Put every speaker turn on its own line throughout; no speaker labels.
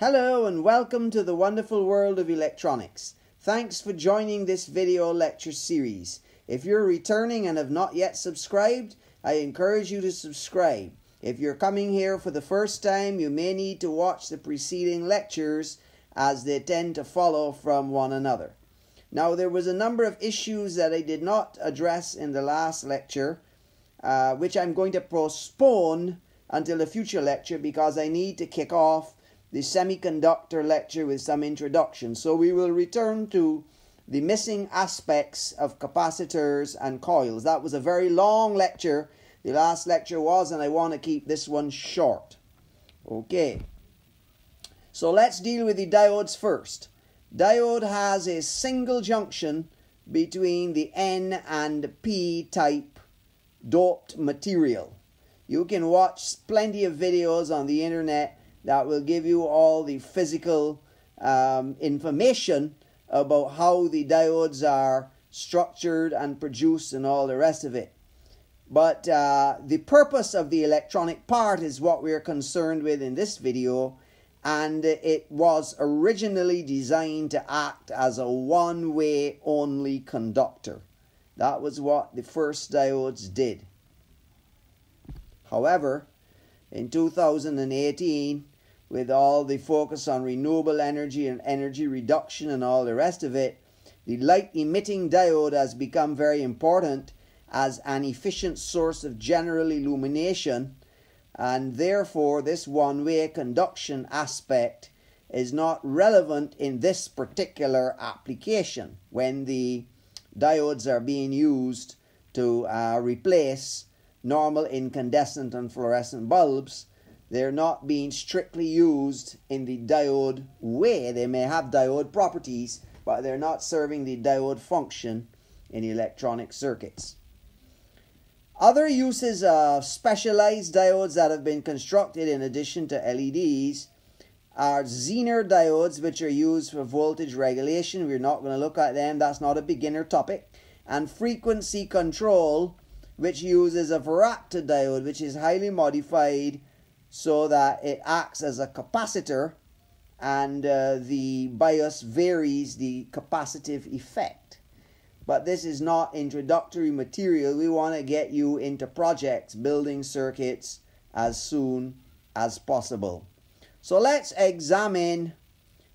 Hello and welcome to the wonderful world of electronics. Thanks for joining this video lecture series. If you're returning and have not yet subscribed, I encourage you to subscribe. If you're coming here for the first time, you may need to watch the preceding lectures as they tend to follow from one another. Now, there was a number of issues that I did not address in the last lecture, uh, which I'm going to postpone until a future lecture because I need to kick off the semiconductor lecture with some introduction. So we will return to the missing aspects of capacitors and coils. That was a very long lecture. The last lecture was, and I want to keep this one short. Okay. So let's deal with the diodes first. Diode has a single junction between the N and P type doped material. You can watch plenty of videos on the internet that will give you all the physical um, information about how the diodes are structured and produced and all the rest of it. But uh, the purpose of the electronic part is what we're concerned with in this video and it was originally designed to act as a one-way only conductor. That was what the first diodes did. However, in 2018, with all the focus on renewable energy and energy reduction and all the rest of it, the light emitting diode has become very important as an efficient source of general illumination, and therefore, this one way conduction aspect is not relevant in this particular application when the diodes are being used to uh, replace normal incandescent and fluorescent bulbs they're not being strictly used in the diode way. They may have diode properties, but they're not serving the diode function in electronic circuits. Other uses of specialized diodes that have been constructed in addition to LEDs are Zener diodes, which are used for voltage regulation. We're not going to look at them, that's not a beginner topic. And frequency control, which uses a varactor diode, which is highly modified so that it acts as a capacitor and uh, the bias varies the capacitive effect. But this is not introductory material. We want to get you into projects, building circuits as soon as possible. So let's examine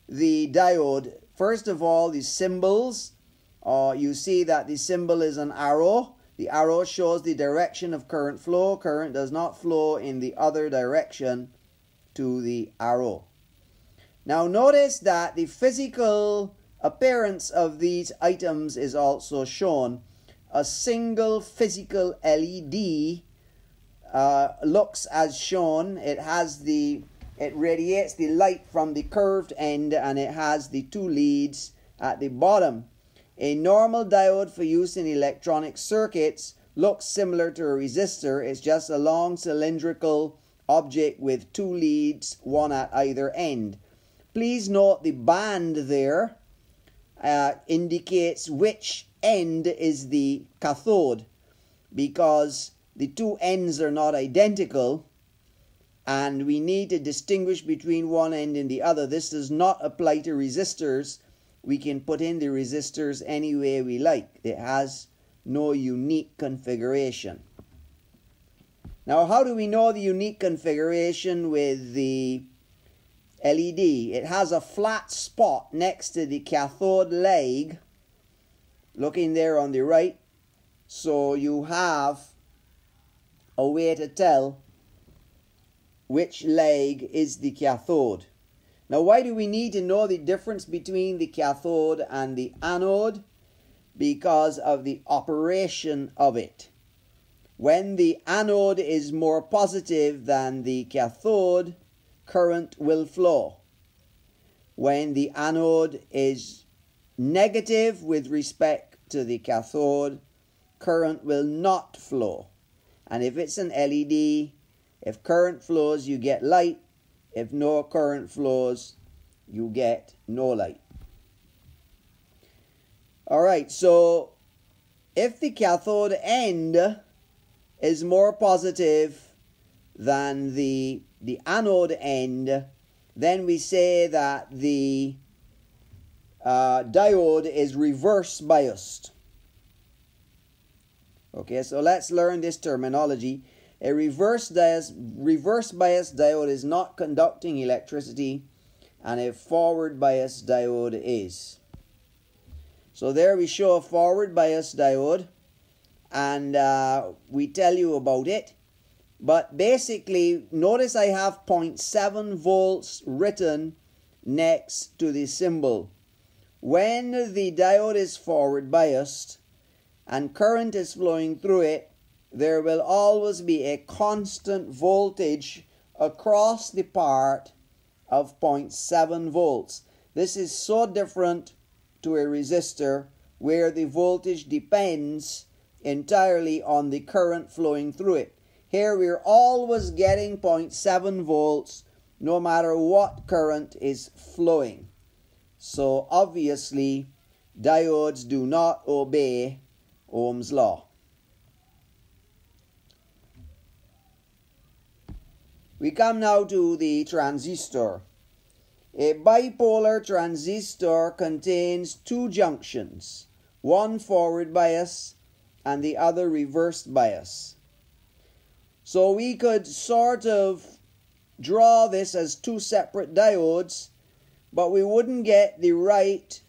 the diode. First of all, the symbols. Uh, you see that the symbol is an arrow the arrow shows the direction of current flow. Current does not flow in the other direction to the arrow. Now notice that the physical appearance of these items is also shown. A single physical LED uh, looks as shown. It has the it radiates the light from the curved end and it has the two leads at the bottom. A normal diode for use in electronic circuits looks similar to a resistor. It's just a long cylindrical object with two leads, one at either end. Please note the band there uh, indicates which end is the cathode because the two ends are not identical and we need to distinguish between one end and the other. This does not apply to resistors we can put in the resistors any way we like. It has no unique configuration. Now, how do we know the unique configuration with the LED? It has a flat spot next to the cathode leg, looking there on the right. So you have a way to tell which leg is the cathode. Now, why do we need to know the difference between the cathode and the anode? Because of the operation of it. When the anode is more positive than the cathode, current will flow. When the anode is negative with respect to the cathode, current will not flow. And if it's an LED, if current flows, you get light. If no current flows, you get no light. All right, so if the cathode end is more positive than the, the anode end, then we say that the uh, diode is reverse biased. Okay, so let's learn this terminology. A reverse bias, reverse bias diode is not conducting electricity, and a forward bias diode is. So there we show a forward bias diode, and uh, we tell you about it. But basically, notice I have 0.7 volts written next to the symbol. When the diode is forward biased and current is flowing through it, there will always be a constant voltage across the part of 0.7 volts. This is so different to a resistor where the voltage depends entirely on the current flowing through it. Here we're always getting 0.7 volts no matter what current is flowing. So obviously diodes do not obey Ohm's law. We come now to the transistor. A bipolar transistor contains two junctions, one forward bias and the other reversed bias. So we could sort of draw this as two separate diodes, but we wouldn't get the right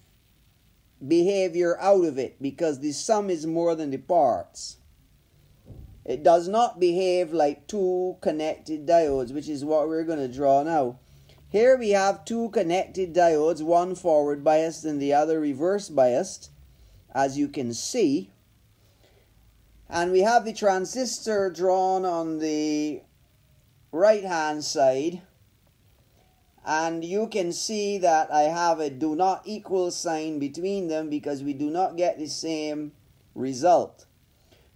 behavior out of it because the sum is more than the parts. It does not behave like two connected diodes, which is what we're going to draw now. Here we have two connected diodes, one forward biased and the other reverse biased, as you can see. And we have the transistor drawn on the right hand side. And you can see that I have a do not equal sign between them because we do not get the same result.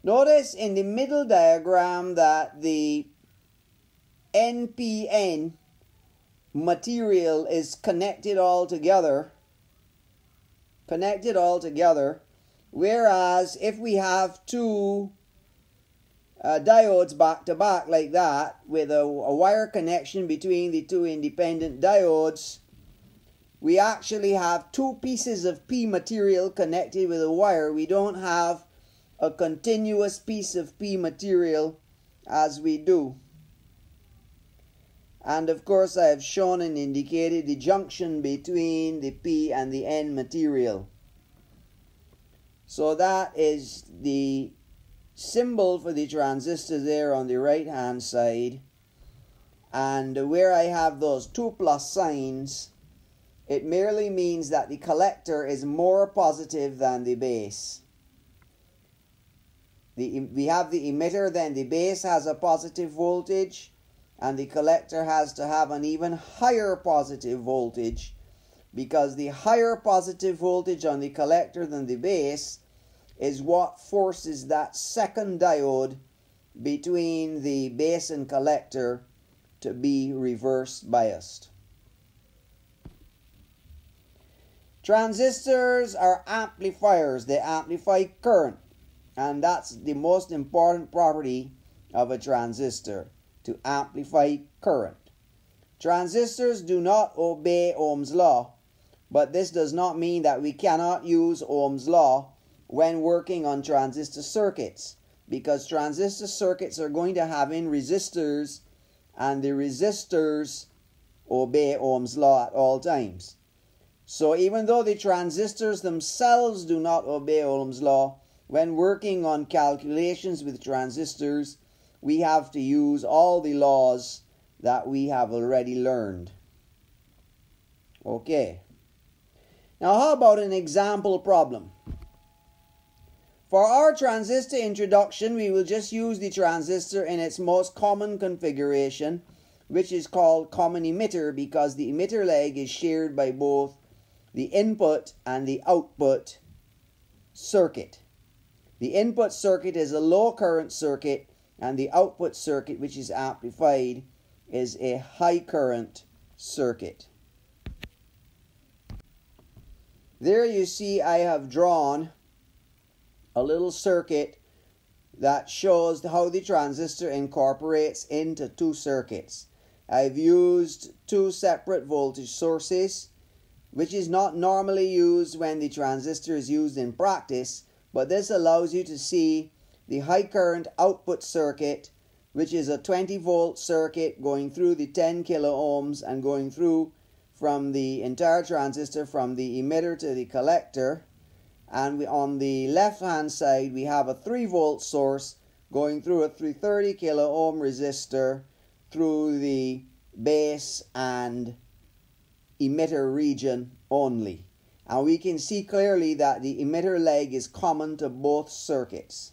Notice in the middle diagram that the NPN material is connected all together. Connected all together Whereas if we have two uh, diodes back to back like that with a, a wire connection between the two independent diodes, we actually have two pieces of P material connected with a wire. We don't have a continuous piece of P material as we do. And of course I have shown and indicated the junction between the P and the N material. So that is the symbol for the transistor there on the right hand side. And where I have those two plus signs, it merely means that the collector is more positive than the base. The, we have the emitter, then the base has a positive voltage, and the collector has to have an even higher positive voltage because the higher positive voltage on the collector than the base is what forces that second diode between the base and collector to be reverse biased. Transistors are amplifiers, they amplify current, and that's the most important property of a transistor to amplify current. Transistors do not obey Ohm's law, but this does not mean that we cannot use Ohm's law when working on transistor circuits because transistor circuits are going to have in resistors and the resistors obey Ohm's law at all times. So even though the transistors themselves do not obey Ohm's law, when working on calculations with transistors, we have to use all the laws that we have already learned. Okay. Now, how about an example problem? For our transistor introduction, we will just use the transistor in its most common configuration, which is called common emitter because the emitter leg is shared by both the input and the output circuit. The input circuit is a low current circuit and the output circuit, which is amplified, is a high current circuit. There you see I have drawn a little circuit that shows how the transistor incorporates into two circuits. I've used two separate voltage sources, which is not normally used when the transistor is used in practice, but this allows you to see the high current output circuit, which is a 20 volt circuit going through the 10 kilo ohms and going through from the entire transistor from the emitter to the collector. And we, on the left hand side, we have a 3 volt source going through a 330 kilo ohm resistor through the base and emitter region only. And we can see clearly that the emitter leg is common to both circuits.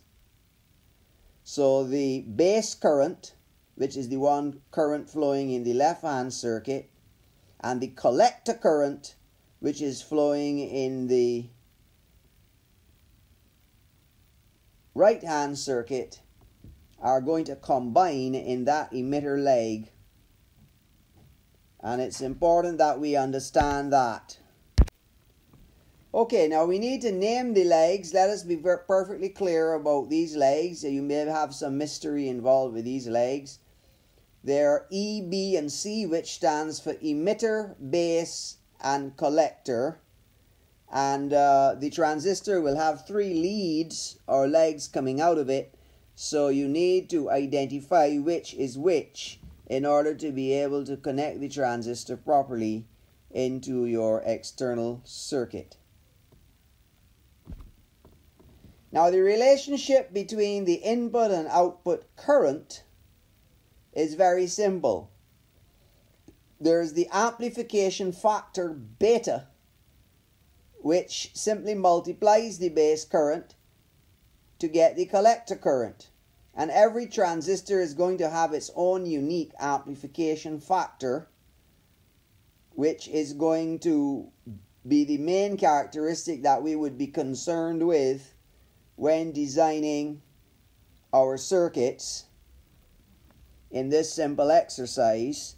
So the base current, which is the one current flowing in the left hand circuit, and the collector current, which is flowing in the right hand circuit, are going to combine in that emitter leg and it's important that we understand that. Okay, now we need to name the legs. Let us be perfectly clear about these legs. You may have some mystery involved with these legs. They're E, B, and C, which stands for emitter, base, and collector. And uh, the transistor will have three leads or legs coming out of it. So you need to identify which is which in order to be able to connect the transistor properly into your external circuit. Now the relationship between the input and output current is very simple. There's the amplification factor beta which simply multiplies the base current to get the collector current and every transistor is going to have its own unique amplification factor which is going to be the main characteristic that we would be concerned with when designing our circuits in this simple exercise.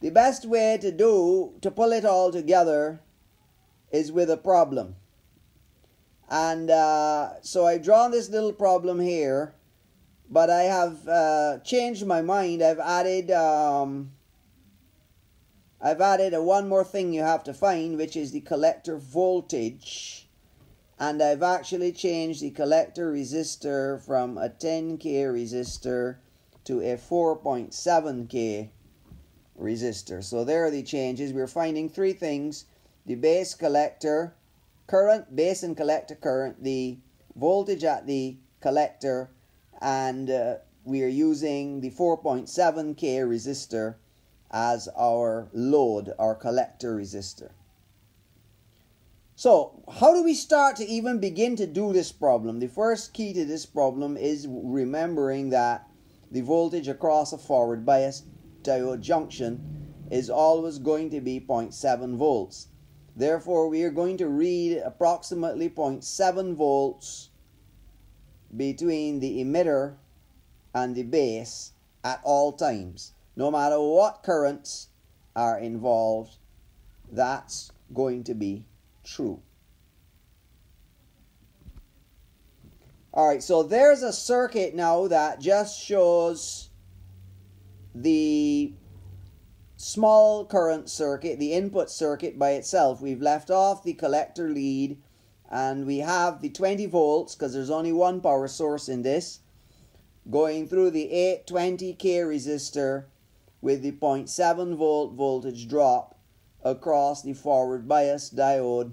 The best way to do to pull it all together is with a problem. And uh, so I've drawn this little problem here, but I have uh, changed my mind. I've added um, I've added a one more thing you have to find, which is the collector voltage. And I've actually changed the collector resistor from a 10k resistor to a 4.7k resistor. So there are the changes. We're finding three things. The base collector, current, base and collector current, the voltage at the collector, and uh, we are using the 4.7k resistor as our load, our collector resistor. So, how do we start to even begin to do this problem? The first key to this problem is remembering that the voltage across a forward bias diode junction is always going to be 0.7 volts. Therefore, we are going to read approximately 0.7 volts between the emitter and the base at all times. No matter what currents are involved, that's going to be true. All right, so there's a circuit now that just shows the small current circuit, the input circuit by itself. We've left off the collector lead and we have the 20 volts because there's only one power source in this going through the 820k resistor with the 0.7 volt voltage drop across the forward bias diode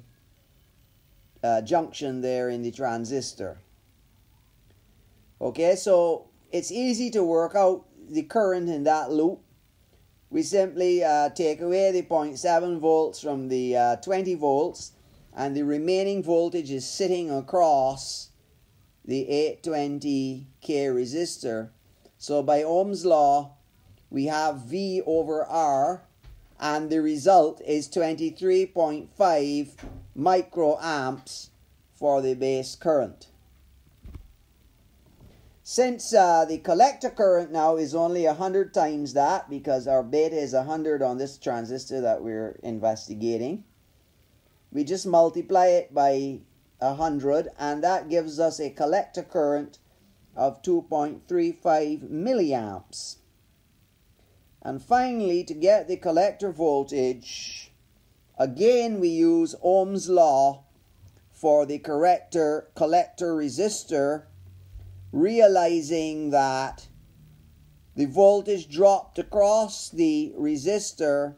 uh, junction there in the transistor. Okay, so it's easy to work out the current in that loop we simply uh, take away the 0.7 volts from the uh, 20 volts and the remaining voltage is sitting across the 820k resistor. So by Ohm's law, we have V over R and the result is 23.5 microamps for the base current. Since uh, the collector current now is only 100 times that because our beta is 100 on this transistor that we're investigating, we just multiply it by 100 and that gives us a collector current of 2.35 milliamps. And finally, to get the collector voltage, again we use Ohm's law for the corrector collector resistor, realizing that the voltage dropped across the resistor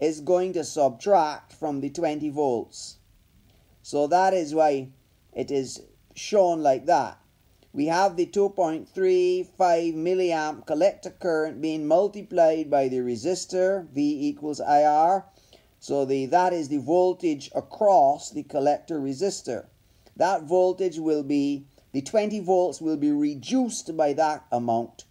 is going to subtract from the 20 volts. So that is why it is shown like that. We have the 2.35 milliamp collector current being multiplied by the resistor, V equals IR. So the, that is the voltage across the collector resistor. That voltage will be, the 20 volts will be reduced by that amount.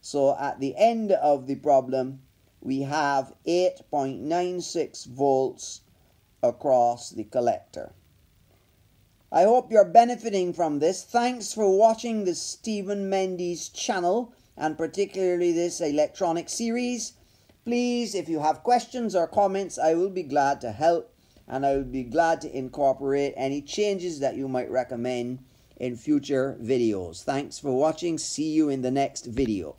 So at the end of the problem, we have 8.96 volts across the collector. I hope you're benefiting from this. Thanks for watching the Stephen Mendes channel and particularly this electronic series. Please, if you have questions or comments, I will be glad to help and I will be glad to incorporate any changes that you might recommend in future videos. Thanks for watching. See you in the next video.